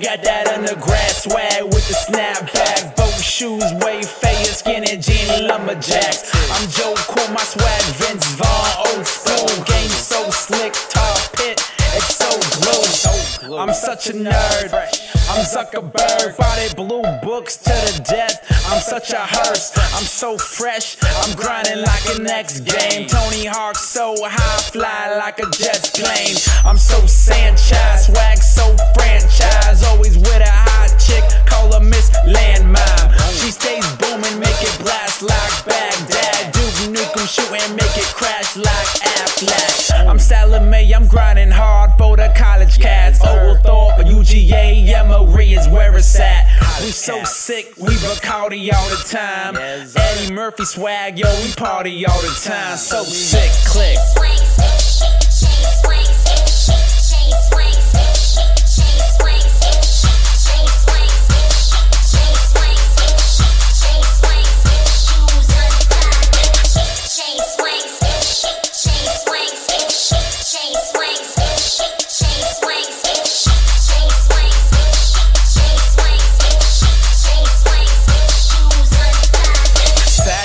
got that undergrad swag with the snapback. Both shoes way fair, skinny jean lumberjacks. I'm Joe Cool, my swag Vince Vaughn, old school. Game so slick, top pit, it's so blue. I'm such a nerd. I'm Zuckerberg, body blue books to the death. I'm such a hearse, I'm so fresh. I'm grinding like an X game. Tony Hawk so high, fly like a jet plane. I'm so Sanchez, swag so French. Nukem shooting, make it crash like Affleck. I'm Salome, I'm grinding hard for the college cats. Oglethorpe, UGA, Emory is where it's at. We so sick, we Bacardi all the time. Eddie Murphy swag, yo, we party all the time. So sick, click.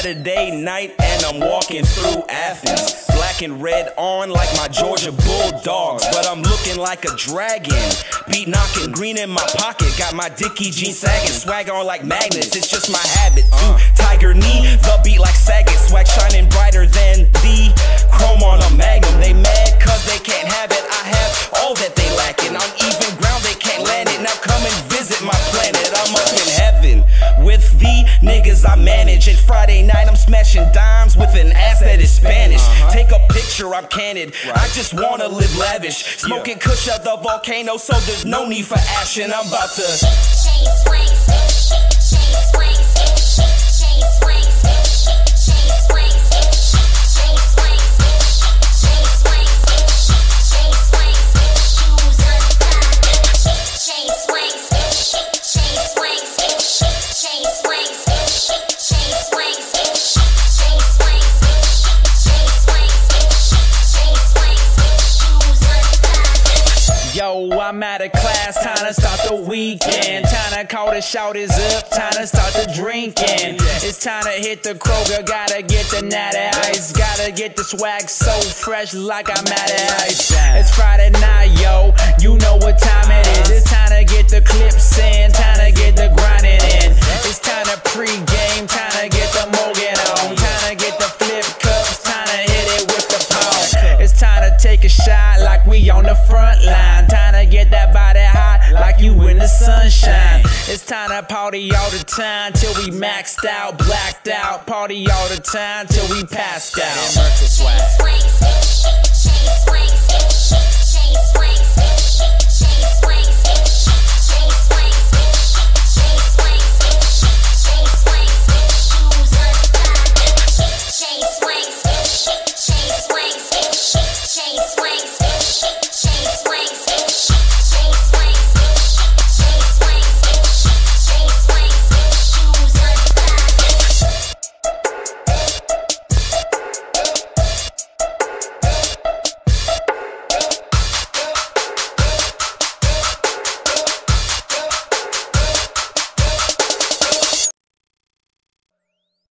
Saturday night and I'm walking through Athens. Black and red on like my Georgia Bulldogs, but I'm looking like a dragon. Beat knocking, green in my pocket. Got my Dickie jeans sagging, swag on like magnets. It's just my habit to uh. tiger knee. The beat like sagging, swag shining brighter than I manage. And Friday night I'm smashing dimes with an ass that is Spanish. Uh-huh. Take a picture, I'm candid. I just wanna live lavish. Smoking kush out the volcano, so there's no need for action. I'm about to. Yo, I'm out of class, time to start the weekend. Time to call the shouters up, time to start the drinking. It's time to hit the Kroger, gotta get the natty ice. Gotta get the swag so fresh like I'm at ice. It's Friday night, yo, you know what time it is. It's time to get the clips in, time to get the grinding in. It's time to pre-game, time to get the Morgan on. Time to get the flip cups, time to hit it with the palm. It's time to take a shot like we on the front line. The sunshine. It's time to party all the time till we maxed out, blacked out. Party all the time till we passed out. Chase swings,